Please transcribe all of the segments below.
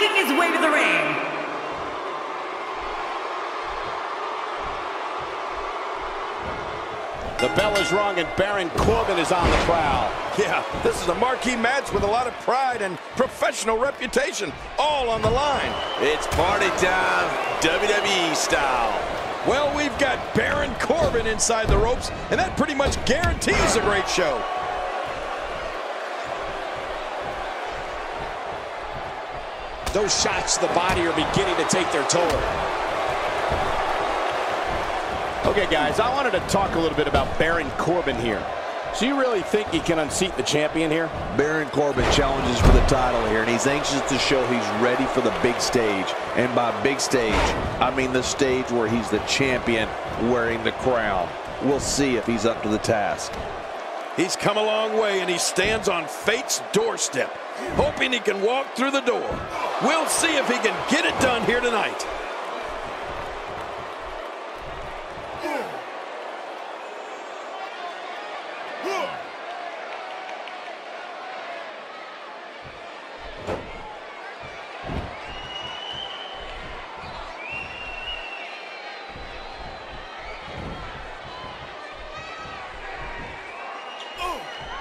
his way to the ring, The bell is rung and Baron Corbin is on the prowl. Yeah, this is a marquee match with a lot of pride and professional reputation, all on the line. It's party time, WWE style. Well, we've got Baron Corbin inside the ropes, and that pretty much guarantees a great show. Those shots to the body are beginning to take their toll. Okay, guys, I wanted to talk a little bit about Baron Corbin here. So you really think he can unseat the champion here? Baron Corbin challenges for the title here, and he's anxious to show he's ready for the big stage. And by big stage, I mean the stage where he's the champion wearing the crown. We'll see if he's up to the task. He's come a long way, and he stands on fate's doorstep, hoping he can walk through the door. We'll see if he can get it done here tonight.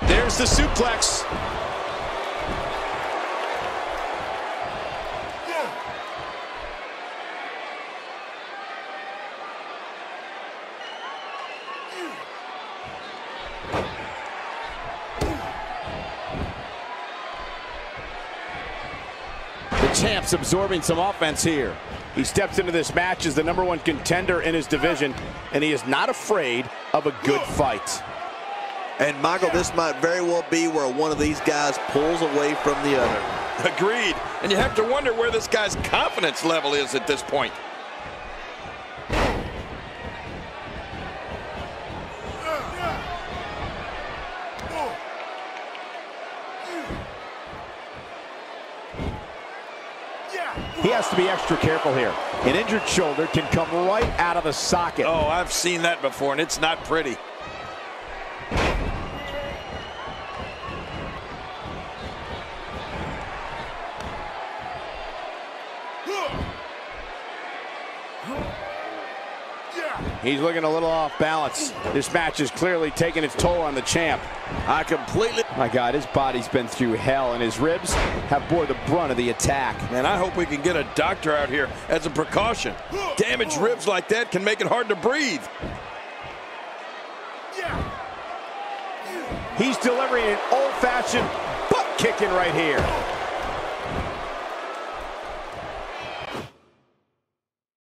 There's the suplex. The champ's absorbing some offense here. He steps into this match as the number one contender in his division, and he is not afraid of a good fight. And Michael, this might very well be where one of these guys pulls away from the other. Agreed. And you have to wonder where this guy's confidence level is at this point. He has to be extra careful here. An injured shoulder can come right out of the socket. Oh, I've seen that before, and it's not pretty. He's looking a little off balance. This match is clearly taking its toll on the champ. I completely... My God, his body's been through hell, and his ribs have bore the brunt of the attack. Man, I hope we can get a doctor out here as a precaution. Damaged ribs like that can make it hard to breathe. He's delivering an old-fashioned butt kicking right here.